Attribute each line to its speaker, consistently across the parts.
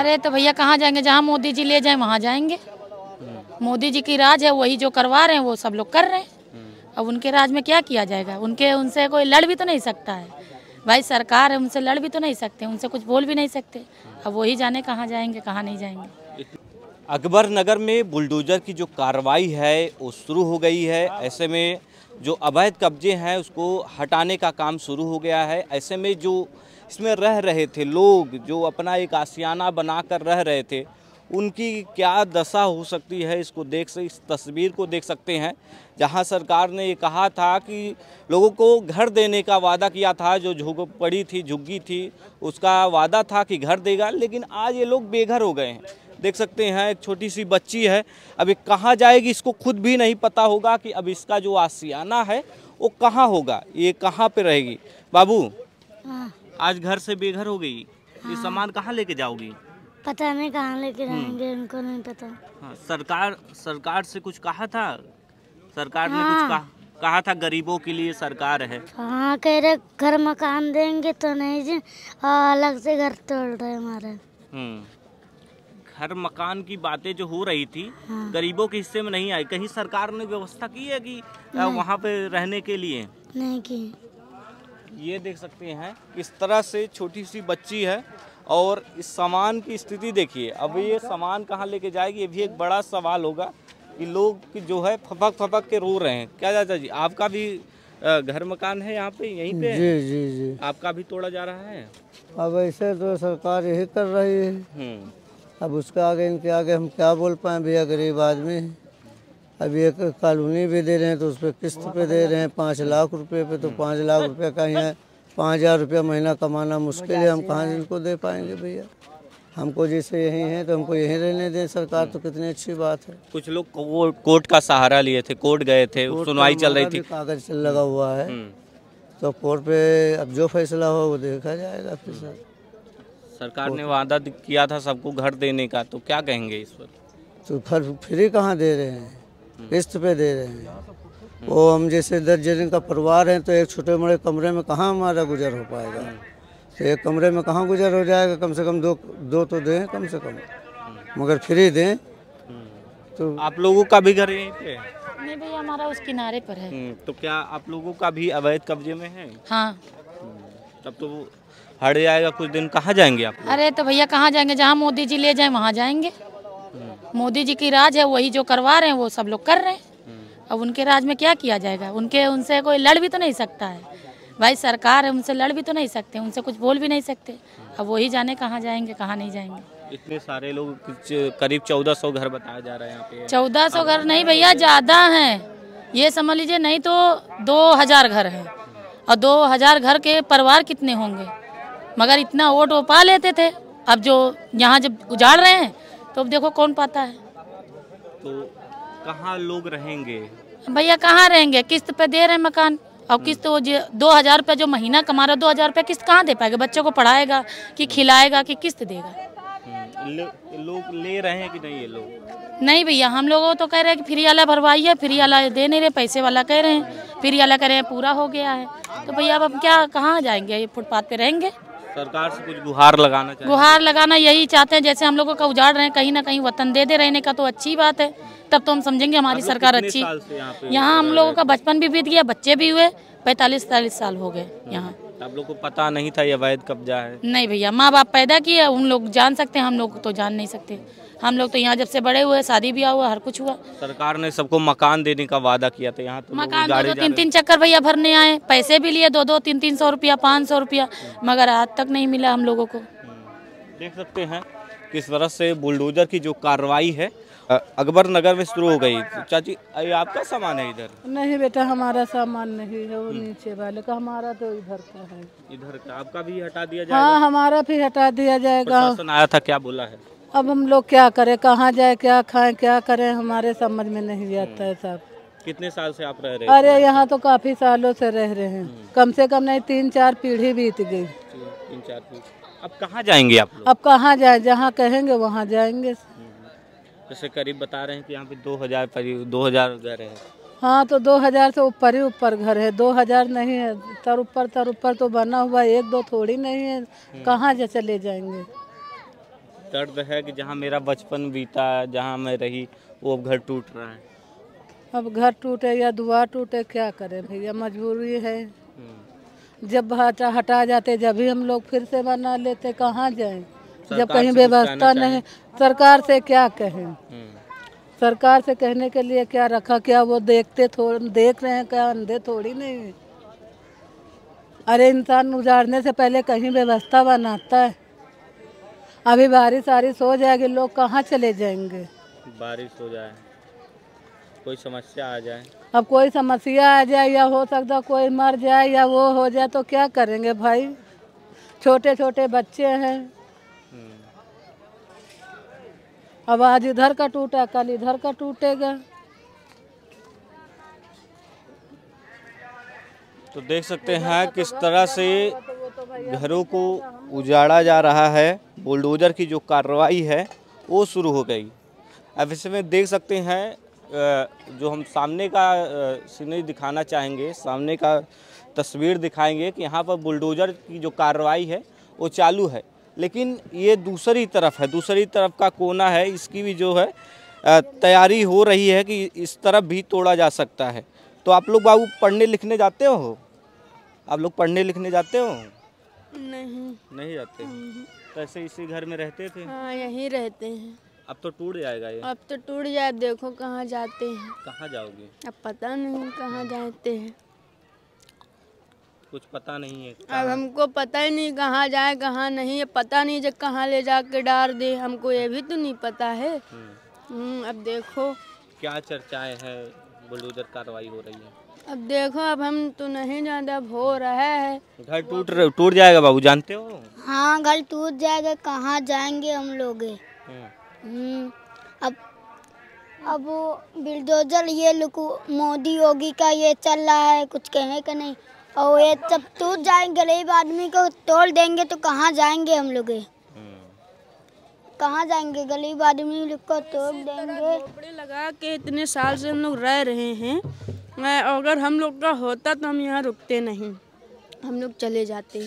Speaker 1: अरे तो भैया कहाँ जाएँगे? जहाँ मोदी जी ले जाए, वहाँ जाएँगे। मोदी जी की राज है, वही जो करवा रहे हैं, वो सब लोग कर रहे हैं। अब उनके राज में क्या किया जाएगा? उनके, उनसे कोई लड़ भी तो नहीं सकता है। भाई, सरकार है, उनसे लड़ भी तो नहीं सकते, उनसे कुछ बोल भी नहीं सकते। अब वही जाने कहाँ जाएँगे, कहाँ नहीं जाएँगे।
Speaker 2: अकबर नगर में बुलडोजर की जो कार्रवाई है, वो शुरू हो गई है। ऐसे में जो अवैध कब्जे हैं, उसको हटाने का काम शुरू हो गया है। ऐसे में जो इसमें रह रहे थे लोग जो अपना एक आसियाना बनाकर रह रहे थे, उनकी क्या दशा हो सकती है इसको देख से, इस तस्वीर को देख सकते हैं। जहाँ सरकार ने ये कहा था कि लोगों को घर देने का वादा किया था, जो झोंपड़ी थी, झुग्गी थी, उसका वादा था कि घर देगा, लेकिन आज ये लोग बेघर हो गए हैं। देख सकते हैं, एक छोटी सी बच्ची है, अभी कहाँ जाएगी इसको खुद भी नहीं पता होगा कि अब इसका जो आसियाना है, वो कहाँ होगा, ये कहाँ पे रहेगी। बाबू आज घर से बेघर हो गई। ये सामान कहाँ लेके जाओगी?
Speaker 3: पता नहीं कहाँ लेके जाएँगे उनको नहीं पता।
Speaker 2: हाँ, सरकार सरकार से कुछ कहा था? सरकार हाँ। ने कुछ
Speaker 3: हाँ।
Speaker 2: कहा कहा था गरीबों के लिए सरकार है?
Speaker 3: हाँ कह रहे घर मकान देंगे तो नहीं जी हाँ, अलग से घर तोड़ रहे हमारे।
Speaker 2: हम्म। घर मकान की बातें जो हो रही थी
Speaker 3: हाँ।
Speaker 2: गरीबों के हिस्से में नहीं आई। कहीं सरकार ने व्यवस्था की है कि वहाँ पे रहने के लिए?
Speaker 3: नहीं की।
Speaker 2: ये देख सकते हैं किस तरह से छोटी सी बच्ची है और इस सामान की स्थिति देखिए अब ये सामान कहाँ लेके जाएगी ये भी एक बड़ा सवाल होगा कि लोग की जो है फपक फपक के रो रहे हैं। क्या चाचा जी आपका भी घर मकान है यहाँ पे यहीं पे
Speaker 4: जी जी जी।
Speaker 2: आपका भी तोड़ा जा रहा है?
Speaker 4: अब ऐसे तो सरकार यही कर रही है।
Speaker 2: हम्म।
Speaker 4: अब उसके आगे इनके आगे हम क्या बोल पाए भैया गरीब आदमी? हैं अब एक कॉलोनी भी दे रहे हैं तो उस पर किस्त पे दे रहे हैं पाँच लाख रुपए पे तो पाँच लाख रुपए का यहाँ पाँच हज़ार रुपया महीना कमाना मुश्किल है हम कहाँ इनको दे पाएँगे भैया? हमको जैसे यहीं हैं तो हमको यहीं रहने दें सरकार तो कितनी अच्छी बात है।
Speaker 2: कुछ लोग को- कोर्ट का सहारा लिए थे कोर्ट गए थे सुनवाई चल रही थी।
Speaker 4: कागज़ लगा हुआ है।
Speaker 2: हम्म।
Speaker 4: तो कोर्ट पे अब जो फैसला हो वो देखा जाएगा फिर सर
Speaker 2: सरकार ने वादा किया था सबको घर देने का तो क्या कहेंगे इस पर?
Speaker 4: तो घर फ्री कहाँ दे रहे हैं? किस्त पे दे रहे हैं। वो हम जैसे दस जन का परिवार है तो एक छोटे मोटे कमरे में कहाँ हमारा गुजर हो पाएगा? तो एक कमरे में कहाँ गुजर हो जाएगा? कम से कम दो दो तो दें कम से कम। मगर फ्री दें। तो
Speaker 2: आप लोगों का भी घर यहीं पे
Speaker 1: नहीं भैया हमारा उस किनारे पर है।
Speaker 2: हम्म, तो क्या आप लोगों का भी अवैध कब्जे में है?
Speaker 1: हाँ।
Speaker 2: तब तो वो हट जाएगा कुछ दिन कहाँ जाएँगे आप लोग?
Speaker 1: अरे तो भैया कहाँ जाएँगे? जहाँ मोदी जी ले जाए वहाँ जाएँगे। मोदी जी की राज है वही जो करवा रहे हैं वो सब लोग कर रहे हैं। अब उनके राज में क्या किया जाएगा? उनके उनसे कोई लड़ भी तो नहीं सकता है। भाई सरकार है उनसे लड़ भी तो नहीं सकते उनसे कुछ बोल भी नहीं सकते। अब वही जाने कहाँ जाएँगे कहाँ नहीं जाएँगे।
Speaker 2: इतने सारे लोग कुछ करीब चौदह सौ घर बताया जा रहा है यहाँ पे।
Speaker 1: चौदह सौ घर नहीं भैया ज़्यादा हैं। ये समझ लीजिए नहीं तो दो हज़ार घर हैं। और दो हज़ार घर के परिवार कितने होंगे? मगर इतना वोट वो पा लेते थे। अब जो यहाँ जब उजाड़ रहे हैं तो अब देखो कौन पाता है।
Speaker 2: तो कहाँ लोग रहेंगे?
Speaker 1: भैया कहाँ रहेंगे? किस्त पे दे रहे हैं मकान। और किस्त वो जो दो हज़ार रुपया जो महीना कमा रहा है दो हज़ार रुपया किस्त कहाँ दे पाएगा? बच्चों को पढ़ाएगा कि खिलाएगा कि किस्त देगा?
Speaker 2: हम्म, लोग ले रहे हैं कि नहीं ये लोग?
Speaker 1: नहीं भैया हम लोगों तो कह रहे हैं कि फ्री वाला भरवाइए फ्री वाला दे नहीं रहे पैसे वाला कह रहे हैं। फ्री वाला कह रहे हैं पूरा हो गया है। तो भैया अब हम क्या कहाँ जाएँगे? ये फुटपाथ पे रहेंगे?
Speaker 2: सरकार से कुछ गुहार लगाना चाहिए?
Speaker 1: गुहार लगाना यही चाहते हैं जैसे हम लोगों का उजाड़ रहे हैं कहीं ना कहीं वतन दे दे रहने का तो अच्छी बात है। तब तो हम समझेंगे हमारी सरकार अच्छी।
Speaker 2: यहाँ
Speaker 1: हम लोगों का बचपन भी बीत गया बच्चे भी हुए पैतालीस तालीस साल हो गए यहाँ।
Speaker 2: आप लोग को पता नहीं था ये अवैध कब्जा है?
Speaker 1: नहीं भैया माँ बाप पैदा किए उन लोग जान सकते हैं हम लोग तो जान नहीं सकते। हम लोग तो यहाँ जब से बड़े हुए शादी ब्याह हुआ हर कुछ हुआ।
Speaker 2: सरकार ने सबको मकान देने का वादा किया था यहाँ तो
Speaker 1: मकान दो दो तीन तीन चक्कर भैया भरने आए पैसे भी लिए दो दो तीन तीन सौ रुपया पाँच सौ रुपया मगर आज तक नहीं मिला हम लोगों को।
Speaker 2: देख सकते हैं किस तरह से बुलडोजर की जो कार्रवाई है अकबर नगर में शुरू हो गई। चाची ये आपका सामान है इधर?
Speaker 5: नहीं बेटा हमारा सामान नहीं है वो नीचे वाले का हमारा तो इधर का है।
Speaker 2: इधर का आपका भी हटा दिया जाएगा?
Speaker 5: हाँ हमारा भी हटा दिया जाएगा।
Speaker 2: आया था क्या बोला है?
Speaker 5: अब हम लोग क्या करें? कहाँ जाए क्या खाएँ क्या करें? हमारे समझ में नहीं आता है साहब
Speaker 2: कितने साल से आप रह रहे
Speaker 5: अरे यहाँ तो काफ़ी सालों से रह रहे हैं। कम से कम नहीं तीन चार पीढ़ी बीत गई।
Speaker 2: तीन चार अब कहाँ जाएँगे आप लोग?
Speaker 5: अब कहाँ जाए? जहाँ कहेंगे वहाँ जाएँगे।
Speaker 2: जैसे करीब बता रहे हैं कि यहाँ पे दो हज़ार दो हज़ार घर है।
Speaker 5: हाँ तो दो हज़ार से ऊपर ही ऊपर घर है। दो हज़ार नहीं है। तर ऊपर तर ऊपर तो बना हुआ एक दो थोड़ी नहीं है। कहाँ जा चले जाएँगे?
Speaker 2: दर्द है कि जहाँ मेरा बचपन बीता जहाँ मैं रही वो अब घर टूट रहा है
Speaker 5: अब घर टूटे या दुआ टूटे क्या करें भैया मजबूरी है। जब हटा हटा जाते जब भी हम लोग फिर से बना लेते कहाँ जाएँ जब कहीं व्यवस्था नहीं सरकार से क्या कहें
Speaker 2: हम्म।
Speaker 5: सरकार से कहने के लिए क्या रखा क्या वो देखते थोड़ देख रहे हैं क्या अंधे थोड़ी नहीं। अरे इंसान उजाड़ने से पहले कहीं व्यवस्था बनाता है अभी बारिश वारिश हो जाएगी लोग कहाँ चले जाएँगे?
Speaker 2: बारिश हो जाए कोई समस्या आ जाए।
Speaker 5: अब कोई समस्या आ जाए या हो सकता कोई मर जाए या वो हो जाए तो क्या करेंगे भाई? छोटे छोटे बच्चे हैं।
Speaker 2: हम्म।
Speaker 5: अब आज इधर का टूटा कल इधर का टूटेगा।
Speaker 2: तो देख सकते हैं किस तरह से घरों को उजाड़ा जा रहा है बुलडोजर की जो कार्रवाई है वो शुरू हो गई। अब इसमें देख सकते हैं जो हम सामने का सीनरी दिखाना चाहेंगे सामने का तस्वीर दिखाएँगे कि यहाँ पर बुलडोजर की जो कार्रवाई है वो चालू है। लेकिन ये दूसरी तरफ़ है दूसरी तरफ़ का कोना है इसकी भी जो है तैयारी हो रही है कि इस तरफ़ भी तोड़ा जा सकता है। तो आप लोग बाबू पढ़ने लिखने जाते हो? आप लोग पढ़ने लिखने जाते हो?
Speaker 6: नहीं।
Speaker 2: नहीं जाते तो ऐसे इसी घर में रहते थे?
Speaker 6: हाँ यहीं रहते हैं।
Speaker 2: अब तो टूट जाएगा ये।
Speaker 6: अब तो टूट जाए देखो कहाँ जाते हैं।
Speaker 2: कहाँ जाओगे?
Speaker 6: अब पता नहीं कहाँ जाते हैं।
Speaker 2: कुछ पता नहीं है
Speaker 6: अब हमको पता ही नहीं कहाँ जाए कहाँ नहीं। है पता नहीं जब कहाँ ले जाके डाल दे। हमको ये भी तो नहीं पता है।
Speaker 2: हम्म,
Speaker 6: हम्म, अब देखो।
Speaker 2: क्या चर्चाएँ हैं? बुलडोजर कार्रवाई हो रही है।
Speaker 6: अब देखो अब हम तो नहीं जानते अब हो रहा है।
Speaker 2: घर टूट टूट जाएगा बाबू जानते हो?
Speaker 3: हाँ घर टूट जाएगा कहाँ जाएँगे हम लोग?
Speaker 2: हम्म,
Speaker 3: हम्म, अब अब वो बिल्डोजर ये मोदी योगी का ये चल रहा है कुछ कहने का नहीं? और ये सब टूट जाएँगे गरीब आदमी को तोड़ देंगे तो कहाँ जाएँगे हम लोग? कहाँ जाएँगे? गरीब आदमी को तोड़ देंगे।
Speaker 6: लगा के इतने साल से हम लोग रह रहे हैं। अगर हम लोग का होता तो हम यहाँ रुकते नहीं। हम लोग चले जाते।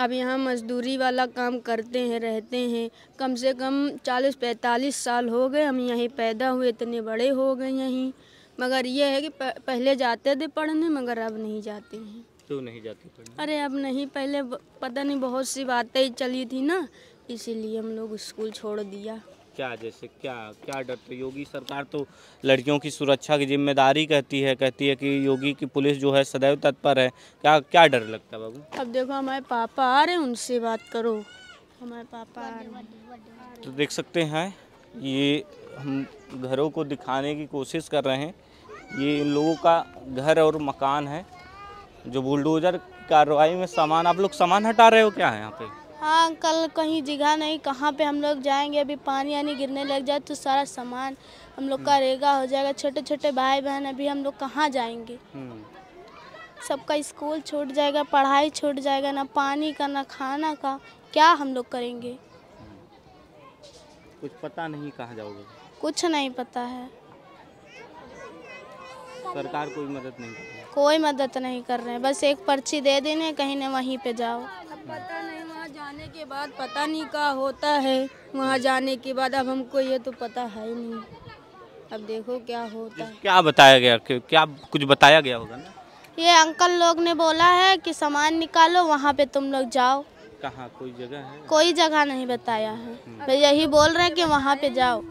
Speaker 6: अब यहाँ मजदूरी वाला काम करते हैं रहते हैं। कम से कम चालीस पैंतालीस साल हो गए हम यहीं पैदा हुए इतने बड़े हो गए यहीं। मगर ये है कि पहले जाते थे पढ़ने मगर अब नहीं जाते हैं।
Speaker 2: क्यों नहीं जाते पढ़ने?
Speaker 6: अरे अब नहीं पहले पता नहीं बहुत सी बातें चली थी ना इसीलिए हम लोग स्कूल छोड़ दिया।
Speaker 2: क्या जैसे क्या क्या डरते योगी सरकार तो लड़कियों की सुरक्षा की ज़िम्मेदारी कहती है कहती है कि योगी की पुलिस जो है सदैव तत्पर है। क्या क्या डर लगता है बाबू?
Speaker 6: अब देखो हमारे पापा आ रहे हैं उनसे बात करो। हमारे पापा आ रहे हैं।
Speaker 2: तो देख सकते हैं ये हम घरों को दिखाने की कोशिश कर रहे हैं। ये इन लोगों का घर और मकान है जो बुलडोजर कार्रवाई में सामान आप लोग सामान हटा रहे हो क्या है यहाँ पे?
Speaker 7: हाँ अंकल कहीं जगह नहीं कहाँ पे हम लोग जाएँगे? अभी पानी यानी गिरने लग जाए तो सारा सामान हम लोग का रेगा हो जाएगा। छोटे छोटे भाई बहन अभी हम लोग कहाँ जाएँगे?
Speaker 2: हम्म,
Speaker 7: सबका स्कूल छूट जाएगा पढ़ाई छूट जाएगा ना पानी का ना खाना का। क्या हम लोग करेंगे?
Speaker 2: कुछ पता नहीं कहाँ जाओगे?
Speaker 7: कुछ नहीं पता है।
Speaker 2: सरकार कोई मदद नहीं कर रही।
Speaker 7: कोई मदद नहीं कर रहे हैं। बस एक पर्ची दे देने कहीं ना वहीं पे जाओ।
Speaker 6: जाने के बाद पता नहीं क्या होता है। वहाँ जाने के बाद अब हमको ये तो पता है ही नहीं। अब देखो क्या होता है।
Speaker 2: क्या बताया गया? क्या कुछ बताया गया होगा ना?
Speaker 7: ये अंकल लोग ने बोला है कि सामान निकालो वहाँ पे तुम लोग जाओ।
Speaker 2: कहाँ? कोई जगह है?
Speaker 7: कोई जगह नहीं बताया है। तो यही बोल रहे हैं कि वहाँ पे जाओ।
Speaker 6: अब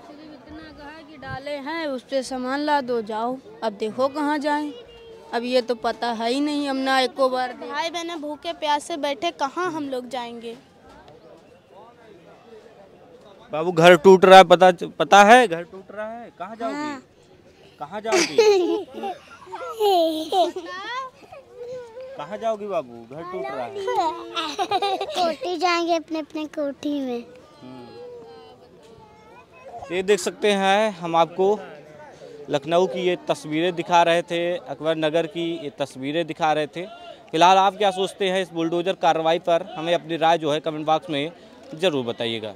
Speaker 6: सिर्फ़ इतना कहा कि डाले हैं उस पर सामान ला दो जाओ। अब देखो कहाँ जाएँ। अब ये तो पता है ही नहीं हम ना एको बार देख।
Speaker 7: भाई बहने भूखे प्यासे बैठे कहाँ हम लोग जाएँगे?
Speaker 2: बाबू घर टूट रहा है पता पता है? घर टूट रहा है? कहाँ जाओगी? हाँ। कहाँ जाओगी? कहाँ जाओगी बाबू? घर टूट रहा है।
Speaker 3: कोठी जाएँगे अपने अपने कोठी में।
Speaker 2: तो ये देख सकते हैं हम आपको लखनऊ की ये तस्वीरें दिखा रहे थे अकबर नगर की ये तस्वीरें दिखा रहे थे। फ़िलहाल आप क्या सोचते हैं इस बुलडोजर कार्रवाई पर? हमें अपनी राय जो है कमेंट बॉक्स में ज़रूर बताइएगा।